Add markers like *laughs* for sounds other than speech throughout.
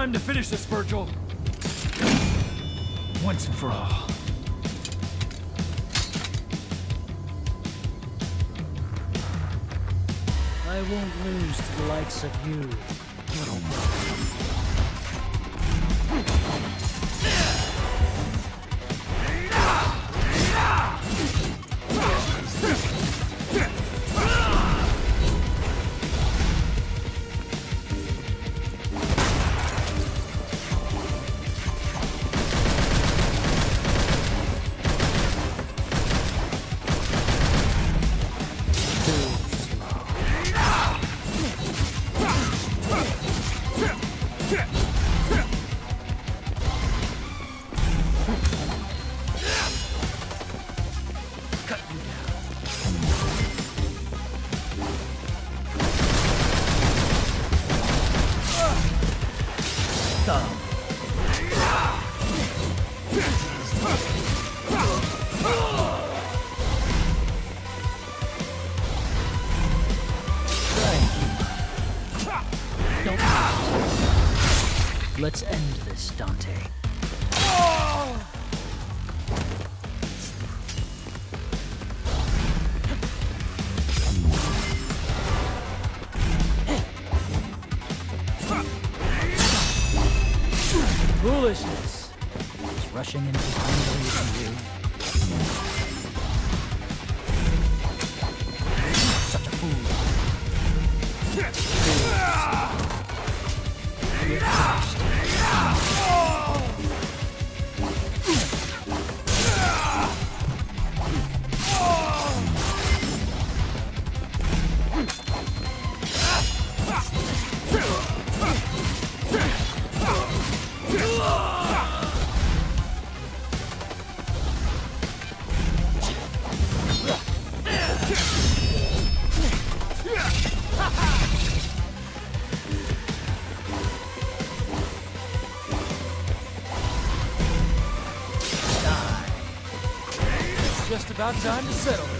Time to finish this, Virgil. Once and for all. I won't lose to the likes of you, oh, little rushing time to settle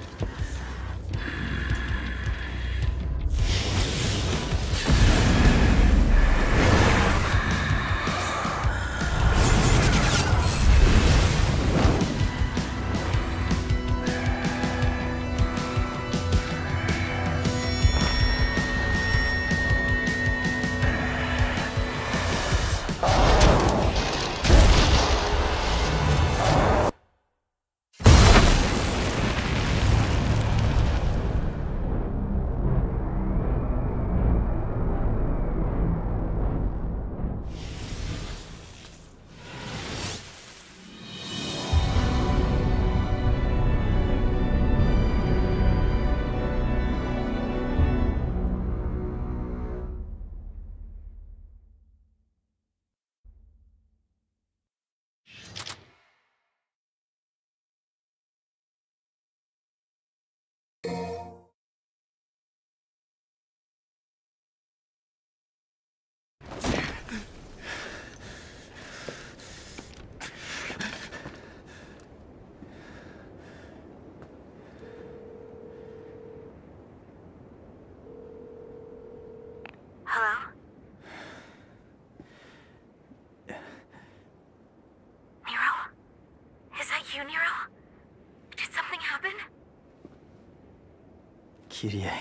Kyrie.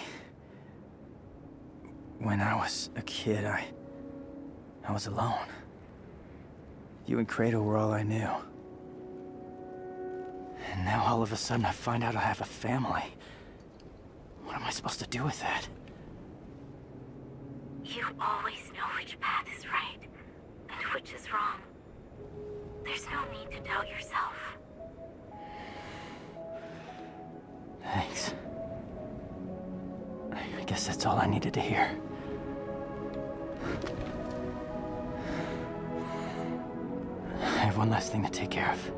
When I was a kid, I... I was alone. You and Credo were all I knew. And now all of a sudden I find out I have a family. What am I supposed to do with that? You always know which path is right and which is wrong. There's no need to doubt yourself. Thanks. I guess that's all I needed to hear. I have one last thing to take care of.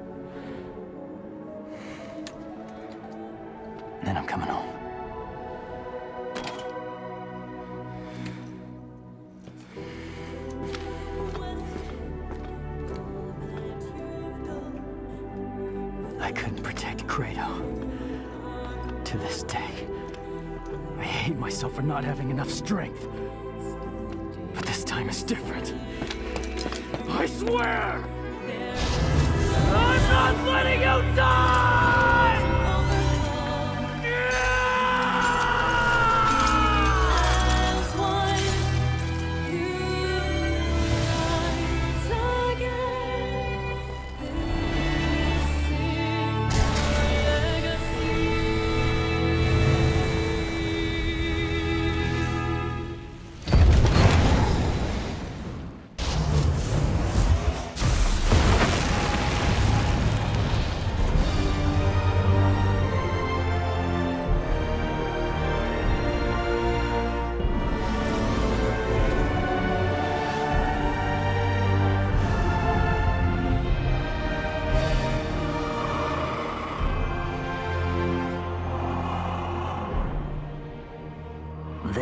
Then I'm coming home. I hate myself for not having enough strength. But this time is different. I swear! I'm not letting you die!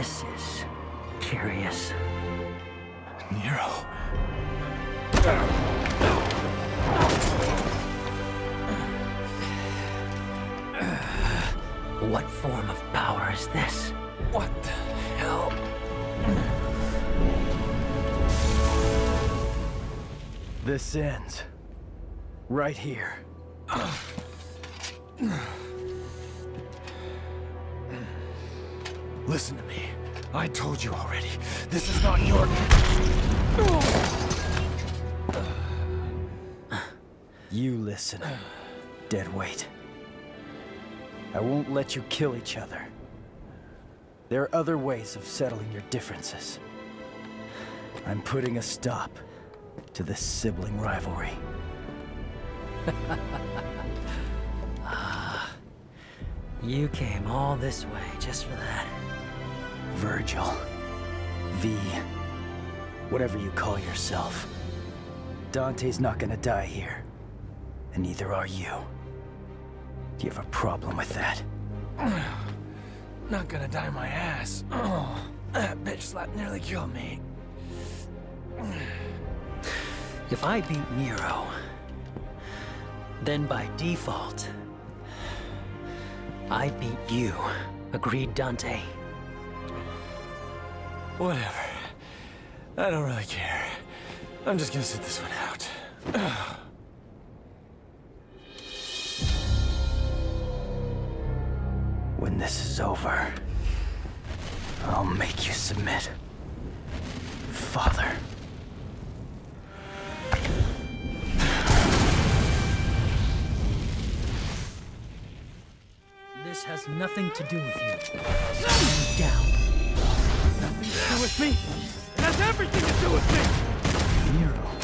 This is curious. Nero. What form of power is this? What the hell? This ends. Right here. I told you already. This is not your... You listen, dead weight. I won't let you kill each other. There are other ways of settling your differences. I'm putting a stop to this sibling rivalry. *laughs* Ah, you came all this way just for that. Virgil. V. Whatever you call yourself. Dante's not gonna die here. And neither are you. Do you have a problem with that? *sighs* Not gonna die my ass. Oh, *clears throat* that bitch slap nearly killed me. *sighs* If I beat Nero, then by default, I beat you. Agreed, Dante? Whatever. I don't really care. I'm just gonna sit this one out. *sighs* When this is over, I'll make you submit. Father. This has nothing to do with you. Stand down. To do with me. It has everything to do with me. Nero.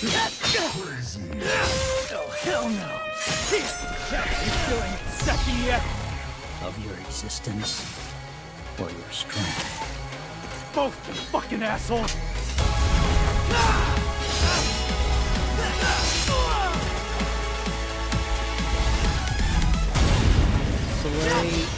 Oh, hell no. That's feeling second yet. Of your existence or your strength. Both, you fucking asshole. Slay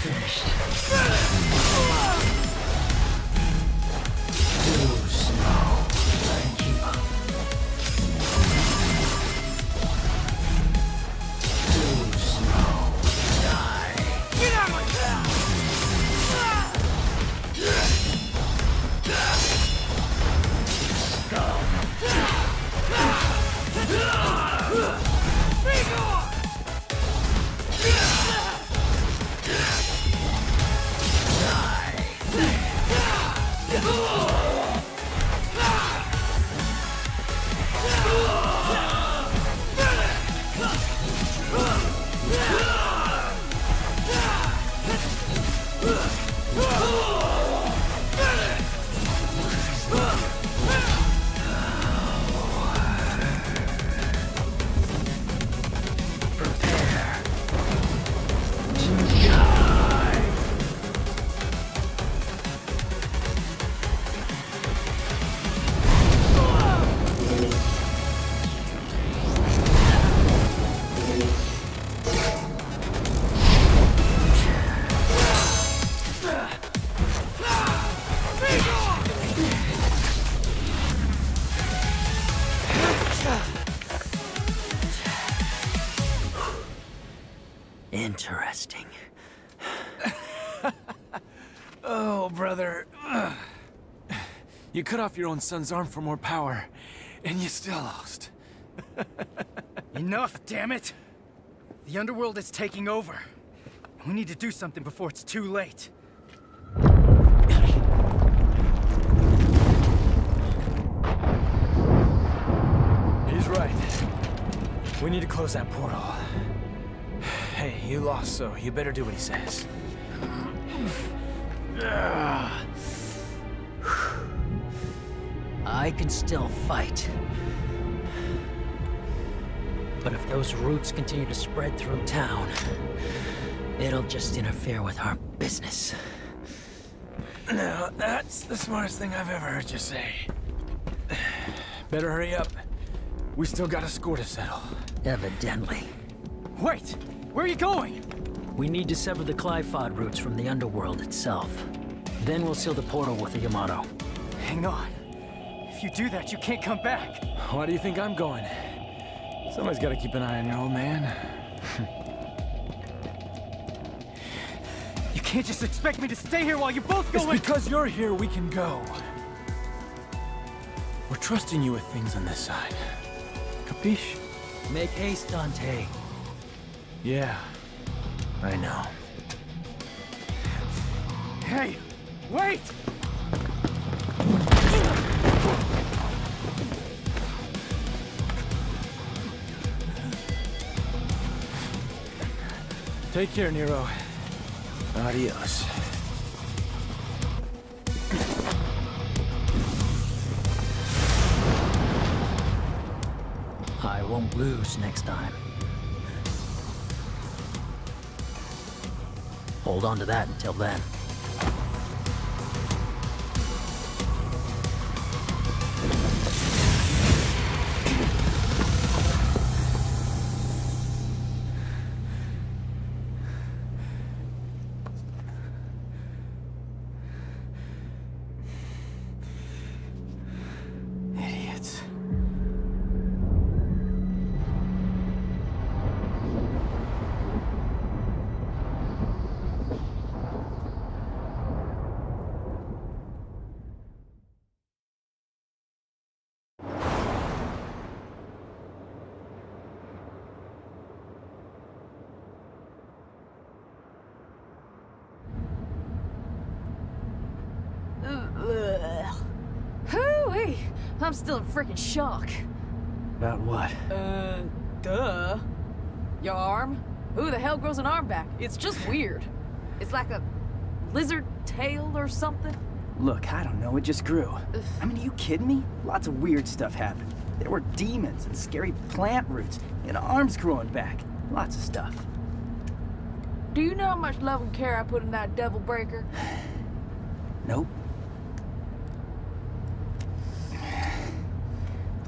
finished. Brother. Ugh. You cut off your own son's arm for more power, and you still lost. *laughs* Enough, damn it! The underworld is taking over. We need to do something before it's too late. He's right. We need to close that portal. *sighs* Hey, you lost, so you better do what he says. *sighs* *sighs* I can still fight. But if those roots continue to spread through town, it'll just interfere with our business. Now, that's the smartest thing I've ever heard you say. Better hurry up. We still got a score to settle. Evidently. Wait! Where are you going? We need to sever the Qliphoth roots from the underworld itself. Then we'll seal the portal with the Yamato. Hang on. If you do that, you can't come back. Why do you think I'm going? Somebody's got to keep an eye on your old man. You can't just expect me to stay here while you're both It's going- because you're here we can go. We're trusting you with things on this side. Capiche? Make haste, Dante. Yeah, I know. Hey! Wait! Take care, Nero. Adios. I won't lose next time. Hold on to that until then. I'm still in freaking shock. About what? Uh, duh. Your arm? Who the hell grows an arm back? It's just weird. It's like a lizard tail or something. Look, I don't know, it just grew. I mean, are you kidding me? Lots of weird stuff happened. There were demons and scary plant roots and arms growing back. Lots of stuff. Do you know how much love and care I put in that devil breaker? *sighs* Nope.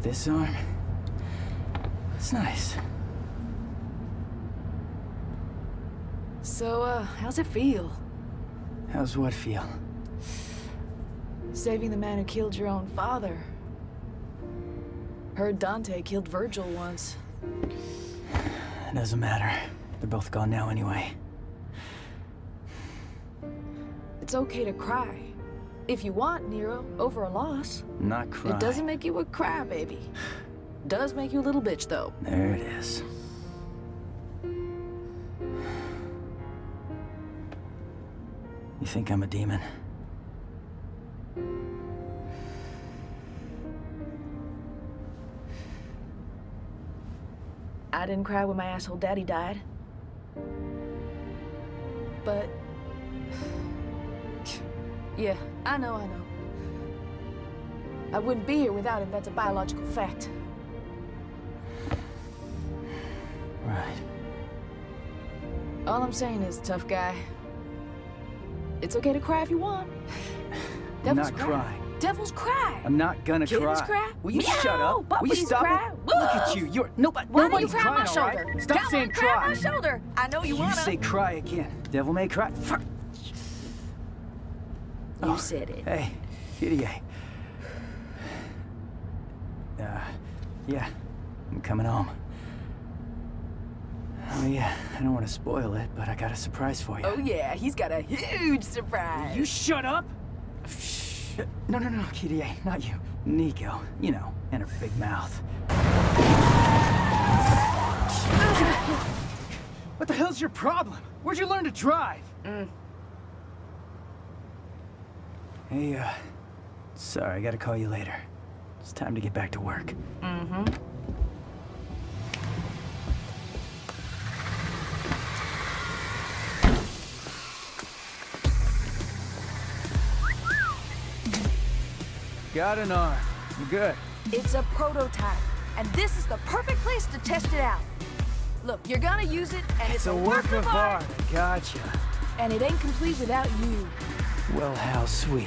This arm, it's nice. So, uh, how's it feel? How's what feel? Saving the man who killed your own father. Heard Dante killed Virgil once. It doesn't matter. They're both gone now anyway. It's okay to cry. If you want, Nero, over a loss. Not crying. It doesn't make you a crybaby. *sighs* Does make you a little bitch, though. There it is. You think I'm a demon? I didn't cry when my asshole daddy died. But... Yeah, I know, I know. I wouldn't be here without him, that's a biological fact. Right. All I'm saying is, tough guy, it's okay to cry if you want. *sighs* Devils not cry. crying. Devils cry. I'm not gonna Kittens cry. cry. Will you Meow. shut up? Will you stop cry. it? Look at you. You're nobody. Why don't you nobody's cry on crying, my all right? shoulder? Stop saying cry on cry. my shoulder. I know you, You wanna. You say cry again. Devil may cry. Fuck. You Oh, said it. Hey, Kyrie. Uh, yeah, I'm coming home. Oh yeah, I don't want to spoil it, but I got a surprise for you. Oh yeah, he's got a huge surprise. You shut up! No, no, no, Kyrie, not you. Nico, you know, and her big mouth. What the hell's your problem? Where'd you learn to drive? Hey, uh, sorry, I gotta call you later. It's time to get back to work. Mm-hmm. Got an arm. I'm good. It's a prototype, and this is the perfect place to test it out. Look, you're gonna use it, and it's, It's a work of art. Gotcha. and it ain't complete without you. Well, how sweet.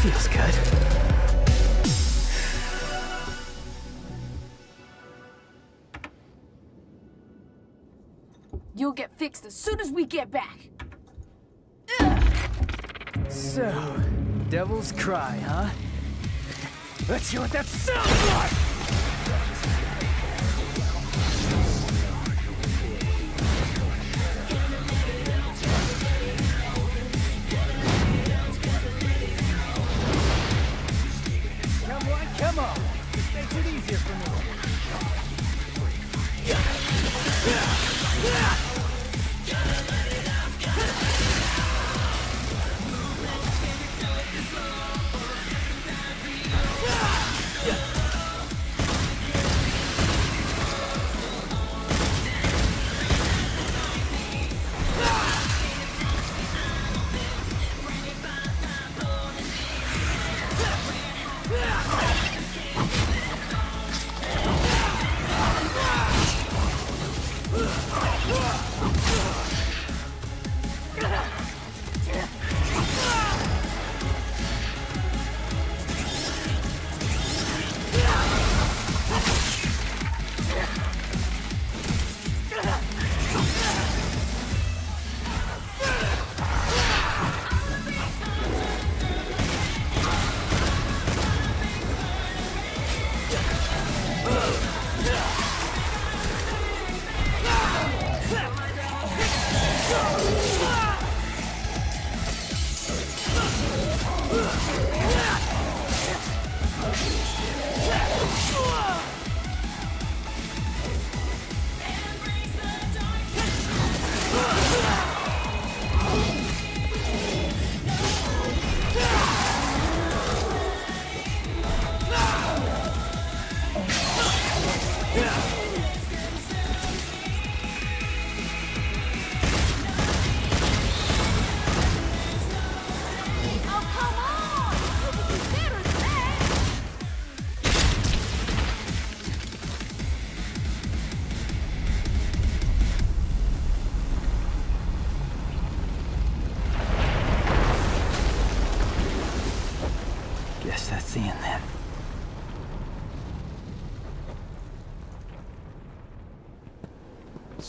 Feels good. You'll get fixed as soon as we get back. So, Devil's Cry, huh? Let's hear what that sounds like!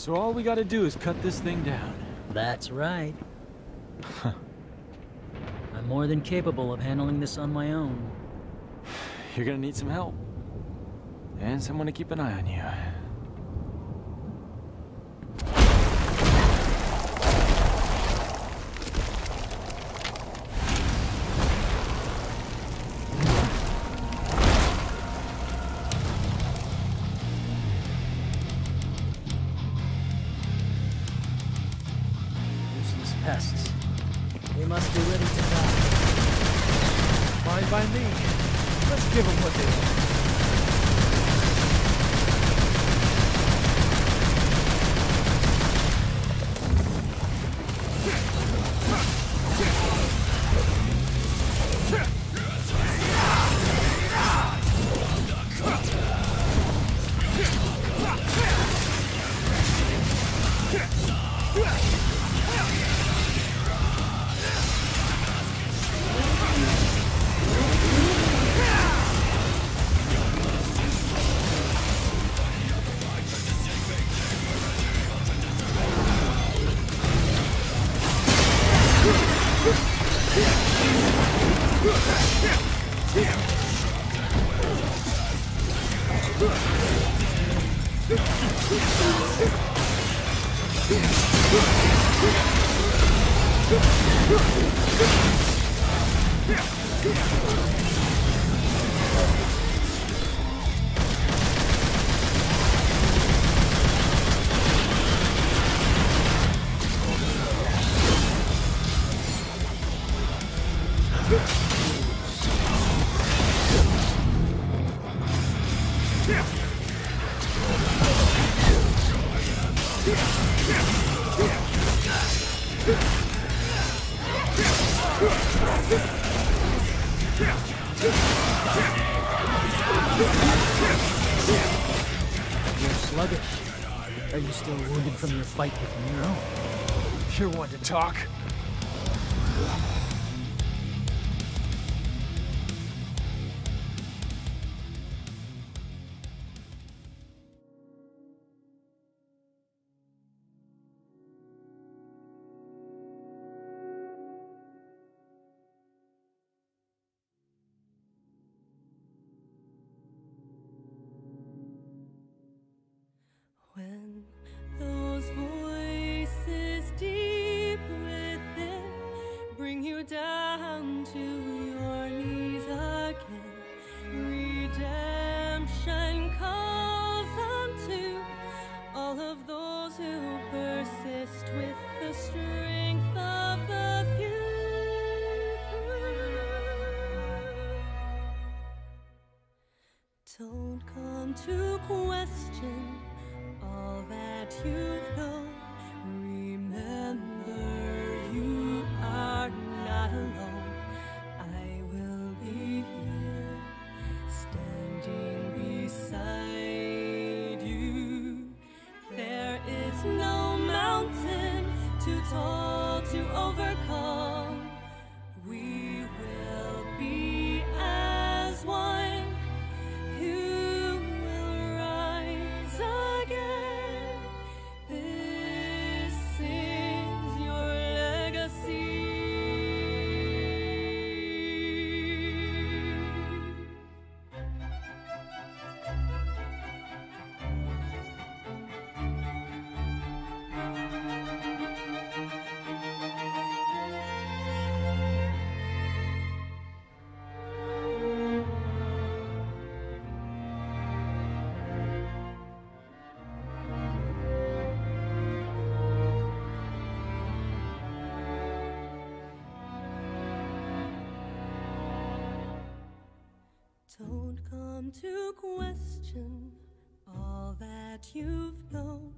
So all we gotta do is cut this thing down. That's right. I'm more than capable of handling this on my own. You're gonna need some help. And someone to keep an eye on you. Pests. They must be ready to die. Fine by me. Let's give them what they want. You're Yeah. Don't come to question all that you've known.